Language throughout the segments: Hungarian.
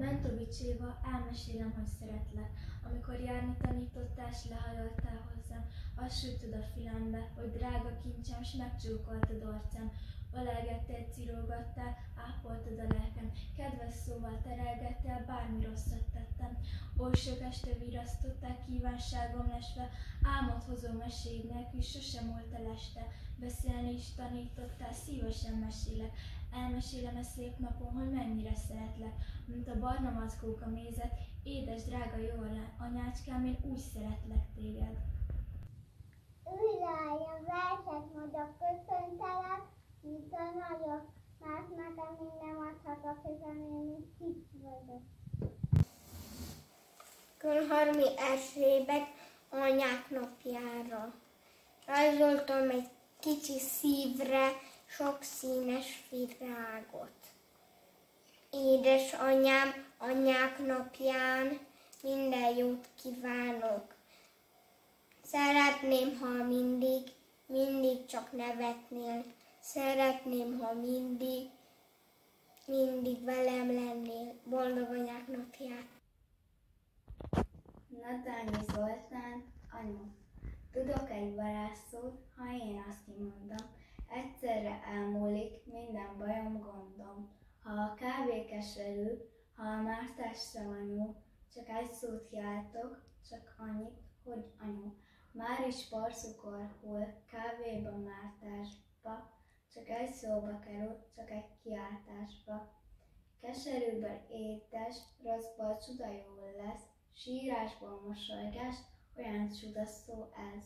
Bentovics Éva, elmesélem, hogy szeretlek. Amikor járni tanítottál, s lehajoltál hozzám, azt sütöd a fülembe, hogy drága kincsem, s megcsókoltad arcám. Ölelgettél, cirógattál, ápoltad a lelkem, kedves szóval terelgettél, bármi rosszat tettem. Oly sok este virasztottál, kívánságom lesve, álmot hozó meséid nélkül sosem múlt el este. Beszélni is tanítottál, szívesen mesélek. Elmesélem e szép napon, hogy mennyire szeretlek, mint a barna mackók a mézet, édes, drága jó anyácskám, én úgy szeretlek téged. Újrája verset mondok, köszöntelek, mint a nagyok, mert nekem minden adhatok, hiszen én is kicsi vagyok. Könharmi Erzsébet anyák napjára. Rajzoltam egy kicsi szívre sok színes virágot. Édes anyám, anyák napján minden jót kívánok. Szeretném, ha mindig, mindig csak nevetnél. Szeretném, ha mindig, mindig velem lennél. Boldog anyák napját! Natányi Zoltán, anyu. Tudok egy varázsszót, ha én azt kimondom, egyszerre elmúlik minden bajom, gondom. Ha a kávé keserű, ha a mártásra anyú, csak egy szót hiáltok, csak annyit, hogy anyu. Már is porszukor hull, kávéba, mártásba, csak egy szóba kerül, csak egy kiáltásba. Keserűből édes, rosszból csuda jól lesz, sírásból mosolygás, olyan csuda szó ez.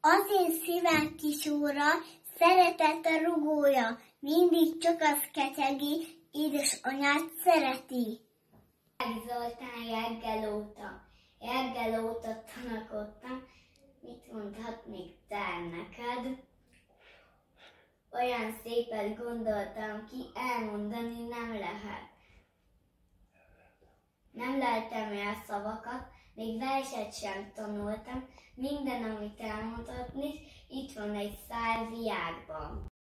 Az én szívem kis óra, szeretett a rugója, mindig csak az ketyegi, édes anyát szereti. Zoltán reggel óta, reggel óta tanakodtam, mit mondhatnék te neked? Olyan szépet gondoltam ki, elmondani nem lehet. Nem leltem el szavakat, még verset sem tanultam, minden, amit elmondhatnék, itt van egy szál viágban.